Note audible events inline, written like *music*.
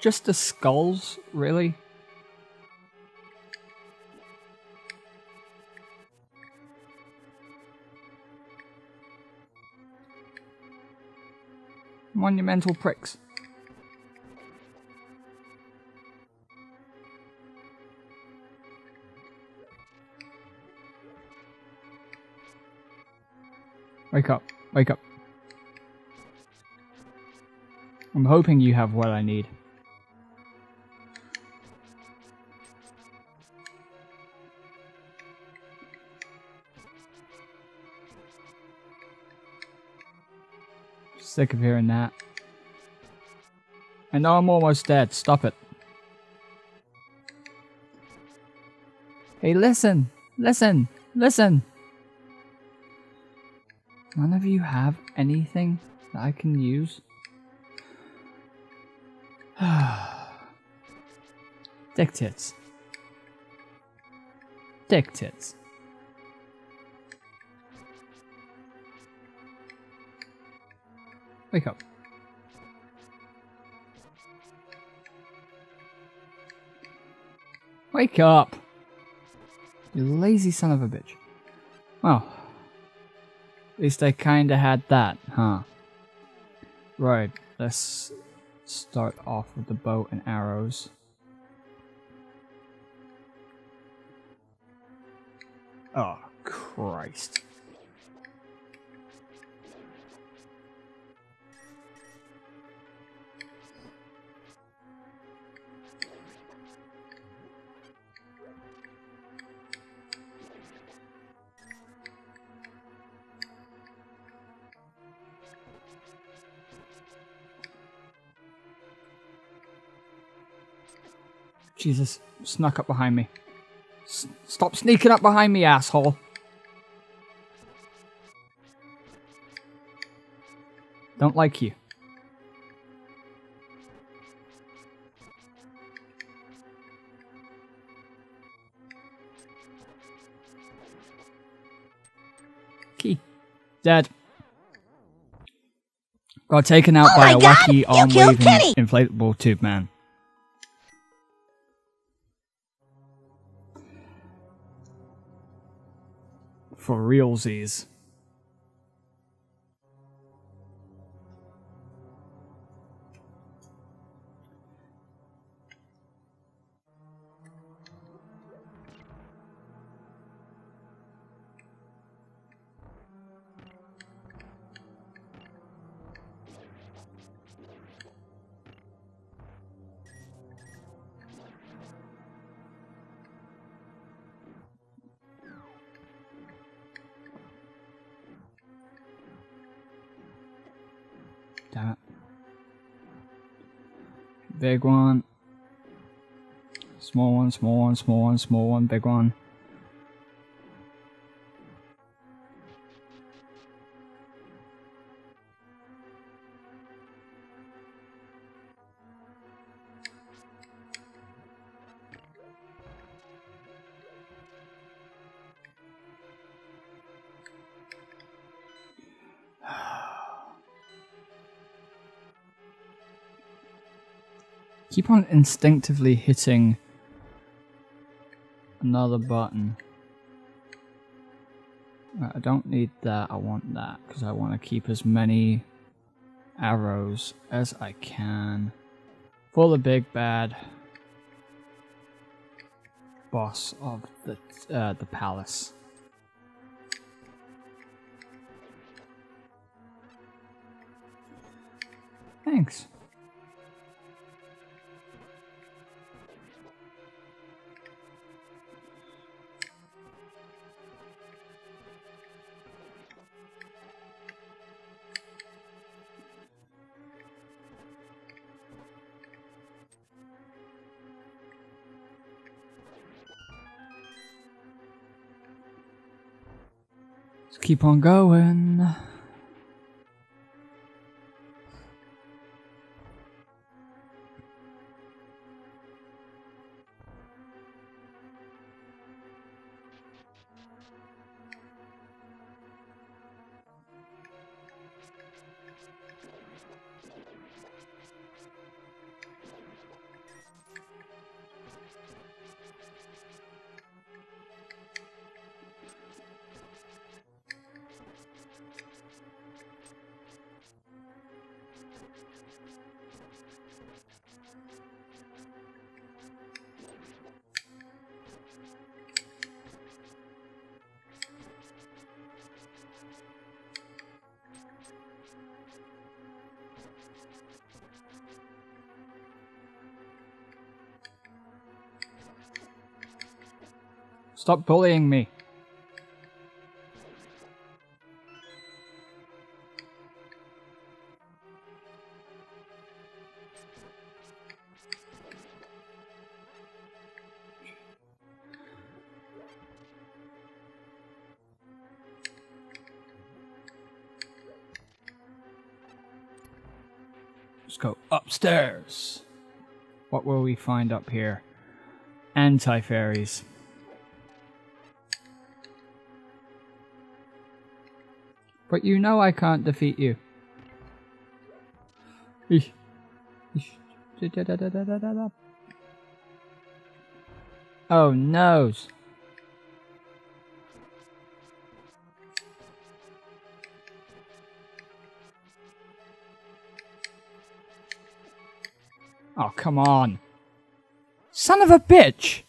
just the skulls, really? Monumental pricks. Wake up. Wake up. I'm hoping you have what I need. Sick of hearing that. I know I'm almost dead. Stop it. Hey, listen! Listen! Listen! None of you have anything that I can use? *sighs* Dick tits. Dick tits. Wake up. Wake up! You lazy son of a bitch. Well, at least I kinda had that, huh? Right, let's start off with the bow and arrows. Oh, Christ. Jesus, snuck up behind me. S stop sneaking up behind me, asshole. Don't like you. Key. Dead. Got taken out Oh by a God, wacky arm waving Kenny! inflatable tube man. For realsies. Damn it. Big one. Small one, small one, small one, small one, big one. Keep on instinctively hitting another button. I don't need that, I want that, because I want to keep as many arrows as I can for the big bad boss of the uh, the palace. Thanks. Let's keep on going. Stop bullying me. Let's go upstairs. What will we find up here? Anti-fairies. But you know I can't defeat you. Oh no! Oh, come on. Son of a bitch!